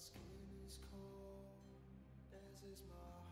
skin is cold, as is my heart.